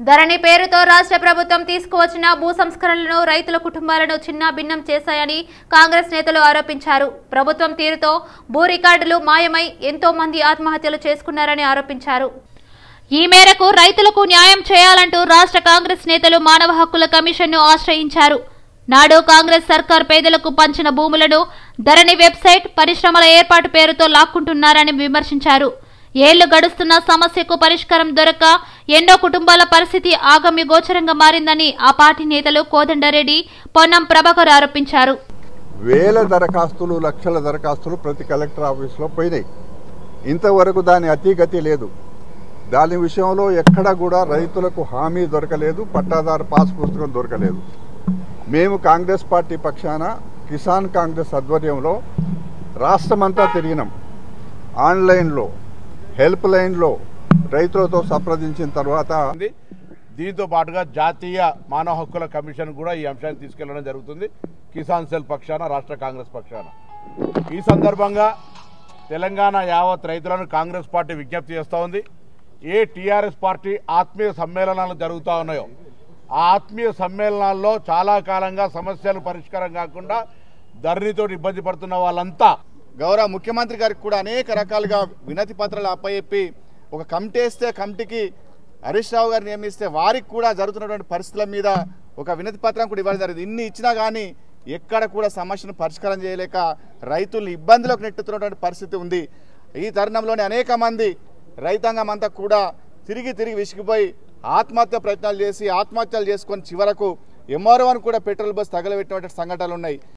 ధరణి పేరుతో రాష్ట్ర ప్రభుత్వం తీసుకువచ్చిన భూ సంస్కరణలను రైతుల కుటుంబాలను చిన్న భిన్నం చేశాయని కాంగ్రెస్ నేతలు ఆరోపించారు. ప్రభుత్వం తీరుతో భూ రికార్డులు మాయమై ఎంతో మంది ఆత్మహత్యలు చేసుకున్నారని ఆరోపించారు. ఈ మేరకు రైతులకు న్యాయం చేయాలంటూ రాష్ట్ర కాంగ్రెస్ నేతలు మానవ హక్కుల కమిషన్ను ఆశ్రయించారు. నాడు కాంగ్రెస్ సర్కార్ పేదలకు పంచిన భూములను ధరణి వెబ్సైట్ పరిశ్రమల ఏర్పాటు పేరుతో లాక్కుంటున్నారని విమర్శించారు. ఏళ్ళు గడుస్తున్న సమస్యకు పరిష్కారం దొరక్క ఎన్నో కుటుంబాల పరిస్థితి ఆగమ్య గోచరంగా మారిందని ఆ పార్టీ నేతలు కోదండరెడ్డి పొన్నం ప్రభాకర్ ఆరోపించారు. వేల దరఖాస్తులు లక్షల దరఖాస్తులు ప్రతి కలెక్టర్ ఆఫీస్లో పోయినాయి. ఇంతవరకు దాని అతిగతి లేదు. దాని విషయంలో ఎక్కడ కూడా రైతులకు హామీ దొరకలేదు పట్టాదారు పాస్ పుస్తకం దొరకలేదు. మేము కాంగ్రెస్ పార్టీ పక్షాన కిసాన్ కాంగ్రెస్ ఆధ్వర్యంలో రాష్ట్రమంతా తిరిగినాం. ఆన్లైన్లో హెల్ప్ లైన్లో రైతులతో సంప్రదించిన తర్వాత ఉంది. దీంతో పాటుగా జాతీయ మానవ హక్కుల కమిషన్ కూడా ఈ అంశాన్ని తీసుకెళ్ళడం జరుగుతుంది. కిసాన్ సెల్ పక్షాన రాష్ట్ర కాంగ్రెస్ పక్షాన. ఈ సందర్భంగా తెలంగాణ యావత్ రైతులను కాంగ్రెస్ పార్టీ విజ్ఞప్తి చేస్తూ ఉంది. ఏ టీఆర్ఎస్ పార్టీ ఆత్మీయ సమ్మేళనాలు జరుగుతూ ఉన్నాయో ఆ ఆత్మీయ సమ్మేళనాల్లో చాలా కాలంగా సమస్యలు పరిష్కారం కాకుండా ధరణితో ఇబ్బంది పడుతున్న వాళ్ళంతా గౌరవ ముఖ్యమంత్రి గారికి కూడా అనేక రకాలుగా వినతి పత్రాలు అప్పయెప్పి ఒక కమిటీ వేస్తే కమిటీకి హరీష్ రావు గారు నియమిస్తే వారికి కూడా జరుగుతున్నటువంటి పరిస్థితుల మీద ఒక వినతి పత్రం కూడా ఇవ్వడం జరిగింది. ఇన్ని ఇచ్చినా కానీ ఎక్కడ కూడా సమస్యను పరిష్కారం చేయలేక రైతులను ఇబ్బందులకు నెట్టుతున్నటువంటి పరిస్థితి ఉంది. ఈ తరుణంలోనే అనేక మంది రైతాంగం అంతా కూడా తిరిగి తిరిగి విసిగిపోయి ఆత్మహత్య ప్రయత్నాలు చేసి ఆత్మహత్యలు చేసుకొని చివరకు ఎంఆర్ఓని కూడా పెట్రోల్ బస్ తగలబెట్టినటువంటి సంఘటనలు ఉన్నాయి.